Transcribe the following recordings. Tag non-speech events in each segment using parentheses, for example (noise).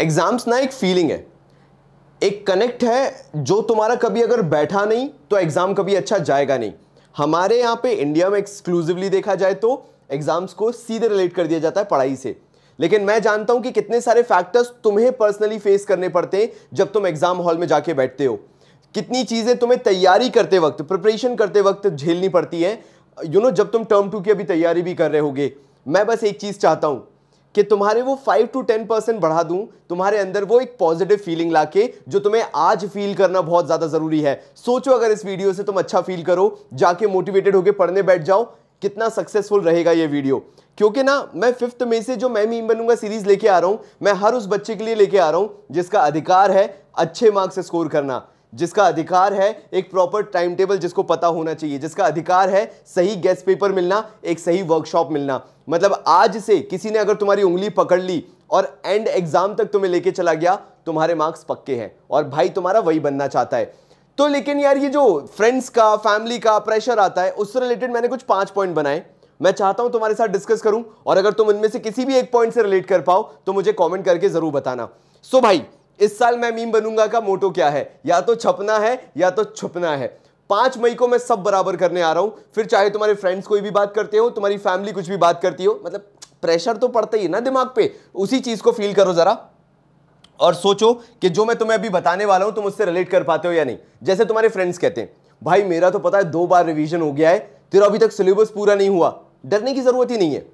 Exams ना एक feeling है। एक कनेक्ट है जो तुम्हारा कभी अगर बैठा नहीं तो एग्ज़ाम कभी अच्छा जाएगा नहीं। हमारे यहाँ पे इंडिया में एक्सक्लूसिवली देखा जाए तो एग्ज़ाम्स को सीधे रिलेट कर दिया जाता है पढ़ाई से। लेकिन मैं जानता हूँ कि कितने सारे फैक्टर्स तुम्हें पर्सनली फेस करने पड़ते हैं जब तुम एग्ज़ाम हॉल में जाके बैठते हो। कितनी चीज़ें तुम्हें तैयारी करते वक्त प्रिपरेशन करते वक्त झेलनी पड़ती है। यू you नो know, जब तुम टर्म टू की अभी तैयारी भी कर रहे होगे मैं बस एक चीज़ चाहता हूँ कि तुम्हारे वो फाइव टू टेन परसेंट बढ़ा दूँ, तुम्हारे अंदर वो एक पॉजिटिव फीलिंग लाके, जो तुम्हें आज फील करना बहुत ज़्यादा ज़रूरी है। सोचो अगर इस वीडियो से तुम अच्छा फील करो, जाके मोटिवेटेड होके पढ़ने बैठ जाओ, कितना सक्सेसफुल रहेगा ये वीडियो क्योंकि ना, मैं फिफ्थ में से जो मैं मीम बनूँगा सीरीज़ लेके आ रहा हूँ, मैं हर उस बच्चे के लिए लेके आ रहा हूँ, जिसका अधिकार है अच्छे मार्क्स स्कोर करना। जिसका अधिकार है एक प्रॉपर टाइम टेबल जिसको पता होना चाहिए, जिसका अधिकार है सही गेस्ट पेपर मिलना, एक सही वर्कशॉप मिलना। मतलब आज से किसी ने अगर तुम्हारी उंगली पकड़ ली और एंड एग्ज़ाम तक तुम्हें लेके चला गया, तुम्हारे मार्क्स पक्के हैं और भाई तुम्हारा वही बनना चाहता है। तो लेकिन यार ये जो फ्रेंड्स का फैमिली का प्रेशर आता है, उससे रिलेटेड मैंने कुछ पाँच पॉइंट बनाए। मैं चाहता हूँ तुम्हारे साथ डिस्कस करूँ और अगर तुम इनमें से किसी भी एक पॉइंट से रिलेट कर पाओ तो मुझे कमेंट करके ज़रूर बताना। सो भाई इस साल मैं मीम बनूँगा का मोटो क्या है? या तो छपना है, या तो छुपना है। पाँच मई को मैं सब बराबर करने आ रहा हूँ। फिर चाहे तुम्हारे फ्रेंड्स कोई भी बात करते हो, तुम्हारी फैमिली कुछ भी बात करती हो मतलब प्रेशर तो पड़ता ही है ना दिमाग पे। उसी चीज़ को फील करो जरा। और सोचो कि जो मैं तुम्हें अभी बताने वाला हूँ, तुम उससे रिलेट कर पाते हो या नहीं। जैसे तुम्हारे फ्रेंड्स कहते हैं, भाई, मेरा तो पता है दो बार रिविजन हो गया है, तेरा अभी तक सिलेबस पूरा नहीं हुआ। डरने की ज़रूरत ही नहीं है।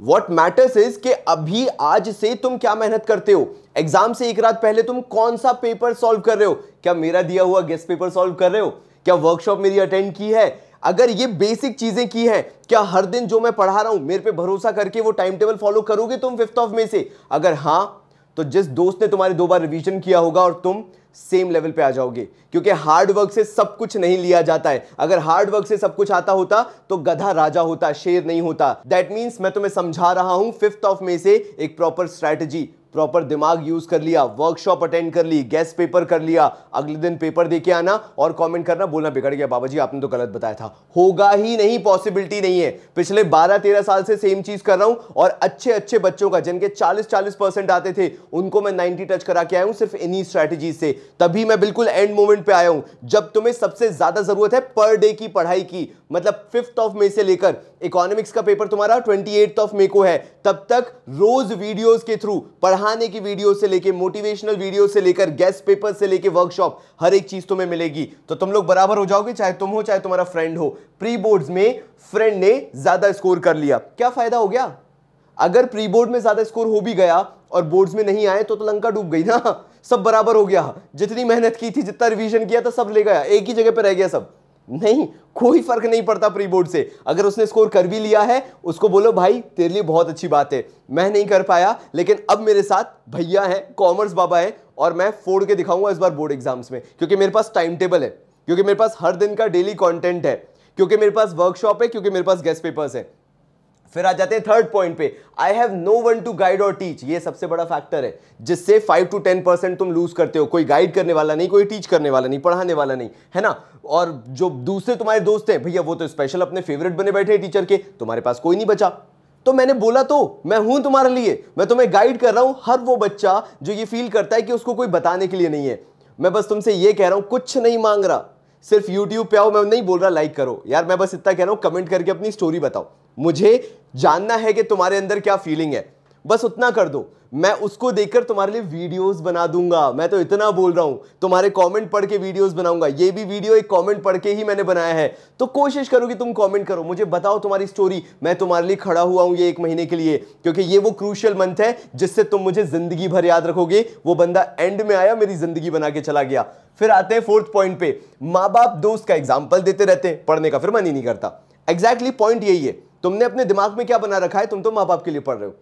वॉट मैटर्स इज़ कि अभी आज से तुम क्या मेहनत करते हो? एग्ज़ाम से एक रात पहले तुम कौन सा पेपर सॉल्व कर रहे हो? क्या मेरा दिया हुआ गेस्ट पेपर सॉल्व कर रहे हो? क्या वर्कशॉप मेरी अटेंड की है? अगर ये बेसिक चीज़ें की हैं, क्या हर दिन जो मैं पढ़ा रहा हूँ, मेरे पे भरोसा करके वो टाइम टेबल फॉलो करोगे तुम फिफ्थ ऑफ़ में से? अगर हाँ तो जिस दोस्त ने तुम्हारे दो बार रिवीजन किया होगा और तुम सेम लेवल पे आ जाओगे, क्योंकि हार्ड वर्क से सब कुछ नहीं लिया जाता है। अगर हार्ड वर्क से सब कुछ आता होता तो गधा राजा होता, शेर नहीं होता। दैट मीन्स मैं तुम्हें समझा रहा हूँ फिफ्थ ऑफ़ मे से एक प्रॉपर स्ट्रैटेजी प्रॉपर दिमाग यूज़ कर लिया वर्कशॉप अटेंड कर ली गेस्ट पेपर कर लिया, अगले दिन पेपर देके आना और कमेंट करना, बोलना बिगड़ गया बाबा जी आपने तो गलत बताया था। होगा ही नहीं पॉसिबिलिटी नहीं है। पिछले 12-13 साल से सेम चीज़ कर रहा हूँ और अच्छे अच्छे बच्चों का, जिनके 40-40 परसेंट आते थे, उनको मैं 90 टच करा के आया हूँ सिर्फ़ इन्हीं स्ट्रैटेजी से। तभी मैं बिल्कुल एंड मोमेंट पे आया हूँ। जब तुम्हें सबसे ज़्यादा ज़रूरत है पर डे की पढ़ाई की मतलब फिफ्थ ऑफ़ मे से लेकर इकोनॉमिक्स का पेपर तुम्हारा ट्वेंटी ऑफ़ मे को है, तब तक रोज वीडियोस के थ्रू पढ़ाने की वीडियो से लेकर मोटिवेशनल वीडियो से लेकर गेस्ट पेपर से लेकर वर्कशॉप हर एक चीज़ तुम्हें मिलेगी। तो तुम लोग बराबर हो जाओगे चाहे तुम हो चाहे तुम्हारा फ्रेंड हो। प्री बोर्ड्स में फ्रेंड ने ज़्यादा स्कोर कर लिया। क्या फ़ायदा हो गया? अगर प्री बोर्ड में ज़्यादा स्कोर हो भी गया और बोर्ड्स में नहीं आए तो, तो लंका डूब गई ना। (laughs) सब बराबर हो गया। जितनी मेहनत की थी जितना रिवीजन किया था सब ले गया। एक ही जगह पर रह गया सब। नहीं, कोई फ़र्क नहीं पड़ता प्री बोर्ड से। अगर उसने स्कोर कर भी लिया है, उसको बोलो, भाई, तेरे लिए बहुत अच्छी बात है। मैं नहीं कर पाया, लेकिन अब मेरे साथ भैया हैं, कॉमर्स बाबा है, और मैं फोड़ के दिखाऊँगा इस बार बोर्ड एग्ज़ाम्स में, क्योंकि मेरे पास टाइम टेबल है, क्योंकि मेरे पास हर दिन का डेली कॉन्टेंट है, क्योंकि मेरे पास वर्कशॉप है, क्योंकि मेरे पास गेस्ट पेपर्स है। फिर आ जाते हैं थर्ड पॉइंट पे। I have no one to guide और टीच ये सबसे बड़ा फैक्टर है, जिससे फाइव टू टेन परसेंट तुम लूज करते हो। कोई गाइड करने वाला नहीं, कोई टीच करने वाला नहीं, पढ़ाने वाला नहीं, है ना? और जो दूसरे तुम्हारे दोस्त हैं, भैया, वो तो स्पेशल अपने फेवरेट बने बैठे टीचर के, तुम्हारे पास कोई नहीं बचा। तो मैंने बोला तो मैं हूँ तुम्हारे लिए, मैं तुम्हें गाइड कर रहा हूँ, हर वो बच्चा जो ये फील करता है कि उसको कोई बताने के लिए नहीं है। मैं बस तुमसे ये कह रहा हूँ, कुछ नहीं मांग रहा, सिर्फ़ यूट्यूब पे आओ, मैं नहीं बोल रहा लाइक करो। यार, मैं बस इतना कह रहा हूँ कमेंट करके अपनी स्टोरी बताओ। मुझे जानना है कि तुम्हारे अंदर क्या फीलिंग है। बस उतना कर दो। मैं उसको देखकर तुम्हारे लिए वीडियोस बना दूँगा। मैं तो इतना बोल रहा हूँ। तुम्हारे कमेंट पढ़ के वीडियोस बनाऊँगा। ये भी वीडियो एक कमेंट पढ़ के ही मैंने बनाया है। तो कोशिश करो कि तुम कमेंट करो। मुझे बताओ तुम्हारी स्टोरी मैं तुम्हारे लिए खड़ा हुआ हूँ ये एक महीने के लिए। क्योंकि ये वो क्रूशियल मंथ है जिससे तुम मुझे ज़िंदगी भर याद रखोगे। वो बंदा एंड में आया, मेरी ज़िंदगी बना के चला गया। फिर आते हैं फोर्थ पॉइंट पे। माँ बाप दोस्त का एग्ज़ाम्पल देते रहते हैं पढ़ने का। फिर मन ही नहीं करता। एग्जैक्टली पॉइंट यही है। तुमने अपने दिमाग में क्या बना रखा है? तुम तो माँ बाप के लिए पढ़ रहे हो।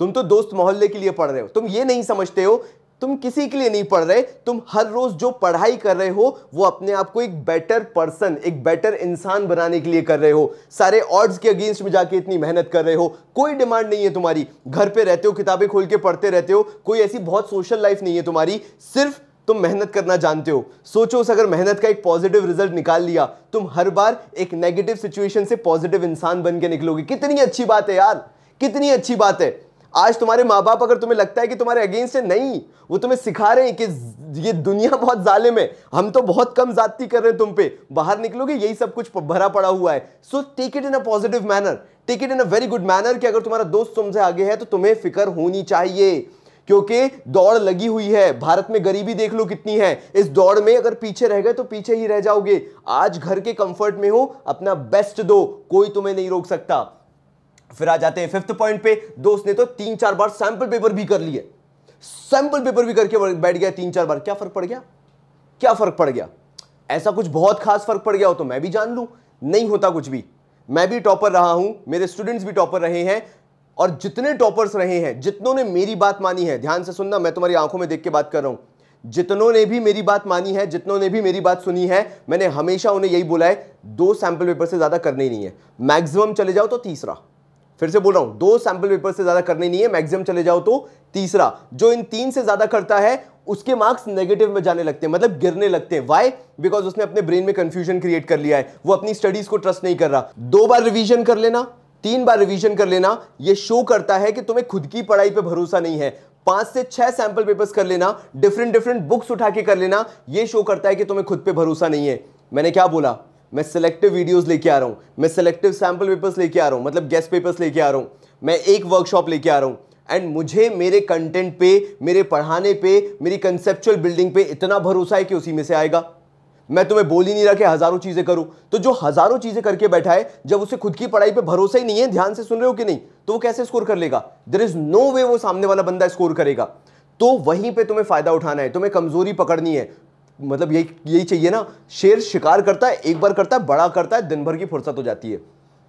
तुम तो दोस्त मोहल्ले के लिए पढ़ रहे हो। तुम ये नहीं समझते हो, तुम किसी के लिए नहीं पढ़ रहे, तुम हर रोज जो पढ़ाई कर रहे हो, वो अपने आप को एक बेटर पर्सन एक बेटर इंसान बनाने के लिए कर रहे हो। सारे ऑर्ड्स के अगेंस्ट में जाके इतनी मेहनत कर रहे हो। कोई डिमांड नहीं है तुम्हारी। घर पे रहते हो, किताबें खोल के पढ़ते रहते हो, कोई ऐसी बहुत सोशल लाइफ नहीं है तुम्हारी। सिर्फ़ तुम मेहनत करना जानते हो। सोचो, उस अगर मेहनत का एक पॉजिटिव रिज़ल्ट निकाल लिया, तुम हर बार एक नेगेटिव सिचुएशन से पॉजिटिव इंसान बन के निकलोगे। कितनी अच्छी बात है यार, कितनी अच्छी बात है। आज तुम्हारे माँ बाप अगर तुम्हें लगता है कि तुम्हारे अगेंस्ट है, नहीं, वो तुम्हें सिखा रहे हैं कि ये दुनिया बहुत जालिम है, हम तो बहुत कम जाति कर रहे हैं तुम पे। बाहर निकलोगे, यही सब कुछ भरा पड़ा हुआ है। So take it in a positive manner take it in a very good manner कि अगर तुम्हारा दोस्त तुमसे आगे है तो तुम्हें फ़िक्र होनी चाहिए। क्योंकि दौड़ लगी हुई है। भारत में गरीबी देख लो कितनी है। इस दौड़ में अगर पीछे रह गए तो पीछे ही रह जाओगे। आज घर के कंफर्ट में हो, अपना बेस्ट दो, कोई तुम्हें नहीं रोक सकता। फिर आ जाते हैं फिफ्थ पॉइंट पे। दोस्त ने तो तीन चार बार सैंपल पेपर भी कर लिए। सैंपल पेपर भी करके बैठ गया तीन चार बार। क्या फ़र्क पड़ गया? क्या फ़र्क पड़ गया? ऐसा कुछ बहुत खास फ़र्क पड़ गया हो तो मैं भी जान लू। नहीं होता कुछ भी। मैं भी टॉपर रहा हूँ। मेरे स्टूडेंट्स भी टॉपर रहे हैं। और जितने टॉपर्स रहे हैं, जितनों ने मेरी बात मानी है, ध्यान से सुनना, मैं तुम्हारी आँखों में देख के बात कर रहा हूँ। जितनों ने भी मेरी बात मानी है, जितनों ने भी मेरी बात सुनी है, मैंने हमेशा उन्हें यही बोला है, दो सैंपल पेपर से ज़्यादा करने नहीं है। मैक्सिमम चले जाओ तो तीसरा। फिर से बोल रहा हूँ, दो सैंपल पेपर से ज़्यादा करने नहीं है मैक्सिमम चले जाओ तो तीसरा। जो इन तीन से ज़्यादा करता है, उसके मार्क्स नेगेटिव में जाने लगते हैं मतलब गिरने लगते हैं। वाई बिकॉज़ उसने अपने ब्रेन में कंफ्यूजन क्रिएट कर लिया है। वो अपनी स्टडीज़ को ट्रस्ट नहीं कर रहा। दो बार रिवीजन कर लेना। तीन बार रिवीजन कर लेना, ये शो करता है कि तुम्हें खुद की पढ़ाई पे भरोसा नहीं है। पाँच से छह सैंपल पेपर्स कर लेना डिफरेंट डिफरेंट बुक्स उठा के कर लेना, ये शो करता है कि तुम्हें खुद पे भरोसा नहीं है। मैंने क्या बोला? मैं सिलेक्टिव वीडियोस लेके आ रहा हूँ, मैं सिलेक्टिव सैंपल पेपर्स लेके आ रहा हूँ मतलब गेस्ट पेपर्स लेके आ रहा हूँ, मैं एक वर्कशॉप लेके आ रहा हूँ। एंड मुझे मेरे कंटेंट पे, मेरे पढ़ाने पे, मेरी कंसेप्चुअल बिल्डिंग पे इतना भरोसा है कि उसी में से आएगा। मैं तुम्हें बोल ही नहीं रहा कि हज़ारों चीज़ें करूँ। तो जो हज़ारों चीज़ें करके बैठा है, जब उसे खुद की पढ़ाई पे भरोसा ही नहीं है, ध्यान से सुन रहे हो कि नहीं तो वो कैसे स्कोर कर लेगा? देर इज़ नो वे वो सामने वाला बंदा स्कोर करेगा। तो वहीं पे तुम्हें फ़ायदा उठाना है, तुम्हें कमज़ोरी पकड़नी है। मतलब यही यही चाहिए ना, शेर शिकार करता है, एक बार करता है, बड़ा करता है, दिन भर की फुर्सत हो जाती है।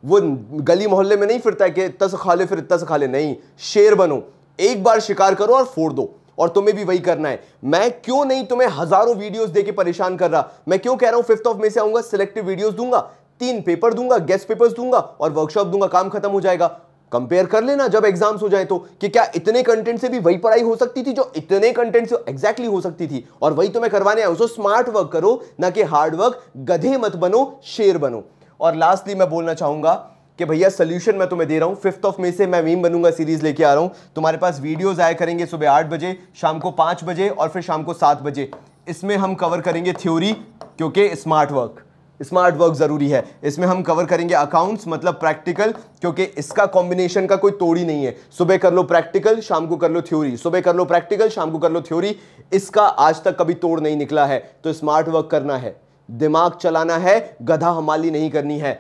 वो गली मोहल्ले में नहीं फिरता है कि इतना से खा ले फिर इतना से खा ले, नहीं, शेर बनो, एक बार शिकार करो और फोड़ दो। और तुम्हें भी वही करना है। मैं क्यों नहीं तुम्हें हज़ारों वीडियोस देके परेशान कर रहा? मैं क्यों कह रहा हूँ फिफ्थ ऑफ़ में से आऊँगा सिलेक्टिव वीडियोस दूँगा, तीन पेपर दूँगा गेस्ट पेपर्स दूँगा और वर्कशॉप दूँगा, काम खत्म हो जाएगा। कंपेयर कर लेना जब एग्ज़ाम्स हो जाए तो कि क्या इतने कंटेंट से भी वही पढ़ाई हो सकती थी जो इतने कंटेंट से एग्जैक्टली exactly हो सकती थी? और वही तुम्हें करवाने आए उसको स्मार्ट वर्क करो, ना कि हार्ड वर्क गधे मत बनो, शेर बनो। और लास्टली मैं बोलना चाहूँगा कि भैया सोल्यूशन मैं तुम्हें दे रहा हूँ। फिफ्थ ऑफ़ मे से मैं मीम बनूँगा सीरीज़ लेके आ रहा हूँ। तुम्हारे पास वीडियोस आया करेंगे सुबह आठ बजे, शाम को पाँच बजे और फिर शाम को सात बजे। इसमें हम कवर करेंगे थ्योरी क्योंकि स्मार्ट वर्क स्मार्ट वर्क ज़रूरी है। इसमें हम कवर करेंगे अकाउंट्स मतलब प्रैक्टिकल क्योंकि इसका कॉम्बिनेशन का कोई तोड़ ही नहीं है। सुबह कर लो प्रैक्टिकल शाम को कर लो थ्योरी सुबह कर लो प्रैक्टिकल शाम को कर लो थ्योरी इसका आज तक कभी तोड़ नहीं निकला है। तो स्मार्ट वर्क करना है। दिमाग चलाना है। गधा हमाली नहीं करनी है।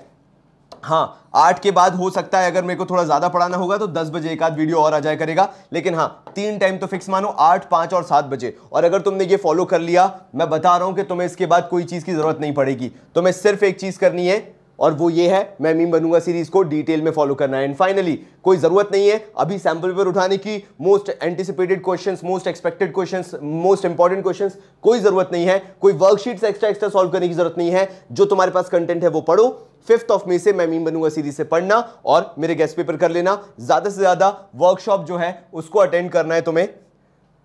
हाँ आठ के बाद हो सकता है अगर मेरे को थोड़ा ज़्यादा पढ़ाना होगा तो दस बजे एक आध वीडियो और आ जाए करेगा। लेकिन हाँ तीन टाइम तो फिक्स मानो, आठ, पाँच और सात बजे। और अगर तुमने ये फॉलो कर लिया, मैं बता रहा हूँ कि तुम्हें इसके बाद कोई चीज़ की ज़रूरत नहीं पड़ेगी। तुम्हें सिर्फ़ एक चीज़ करनी है और वो ये है, मैं मीम बनूँगा सीरीज़ को डिटेल में फॉलो करना है। एंड फाइनली कोई ज़रूरत नहीं है अभी सैंपल पेपर उठाने की। Most anticipated questions most expected questions most important questions कोई ज़रूरत नहीं है। कोई वर्कशीट्स एक्स्ट्रा एक्स्ट्रा सॉल्व करने की ज़रूरत नहीं है। जो तुम्हारे पास कंटेंट है वो पढ़ो। फिफ्थ ऑफ़ मे से मैं मीम बनूँगा सीरीज़ से पढ़ना और मेरे गेस्ट पेपर कर लेना। ज़्यादा से ज़्यादा वर्कशॉप जो है, उसको अटेंड करना है तुम्हें।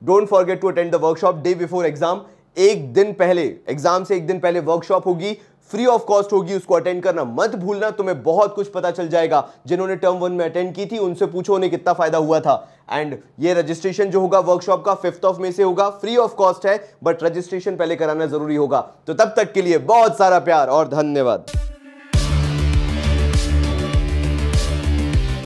Don't forget to attend the workshop day before exam एक दिन पहले एग्ज़ाम से एक दिन पहले वर्कशॉप होगी। फ्री ऑफ़ कॉस्ट होगी उसको अटेंड करना। मत भूलना, तुम्हें बहुत कुछ पता चल जाएगा। जिन्होंने टर्म वन में अटेंड की थी, उनसे पूछो उन्हें कितना फ़ायदा हुआ था। एंड ये रजिस्ट्रेशन जो होगा वर्कशॉप का फिफ्थ ऑफ़ में से होगा। फ्री ऑफ़ कॉस्ट है बट रजिस्ट्रेशन पहले कराना ज़रूरी होगा। तो तब तक के लिए बहुत सारा प्यार और धन्यवाद।